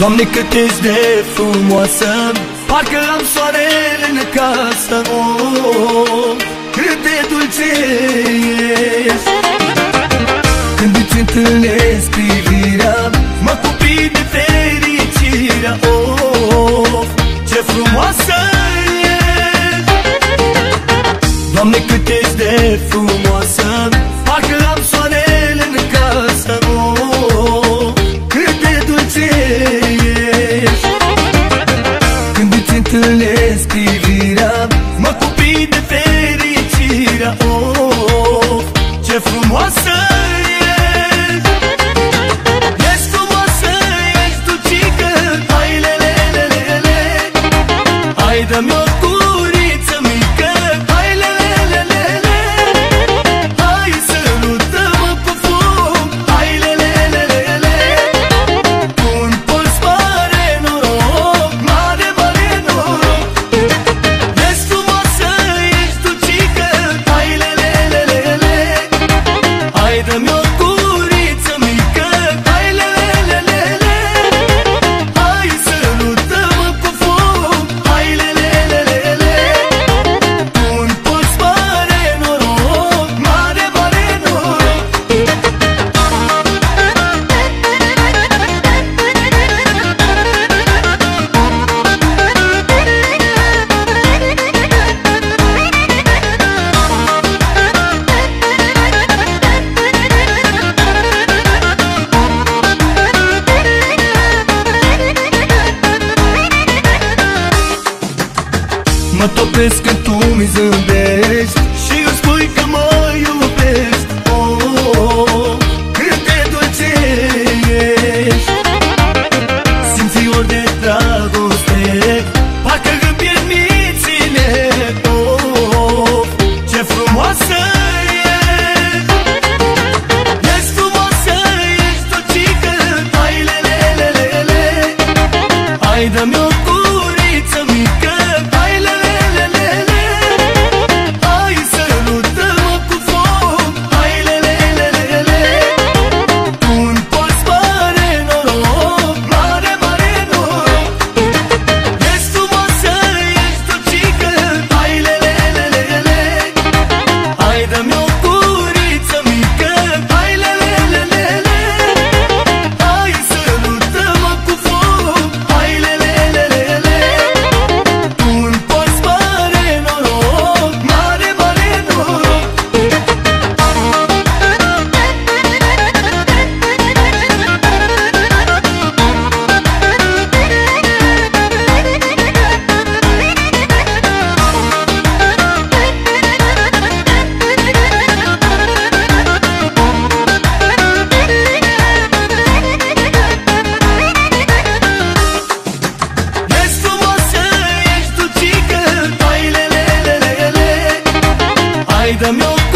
Doamne cât ești de frumoasă Parcă am soarele în casă. Oh, oh, oh, Cât de dulce ești. Când îți întâlnesc privirea Mă copii de fericirea. Oh, oh, oh, Ce frumoasă ești. Doamne cât ești de frumoasă de fumosa Mă topesc când tu mi zâmbești Și îmi spui că mă iubești oh, oh, oh. vida, meu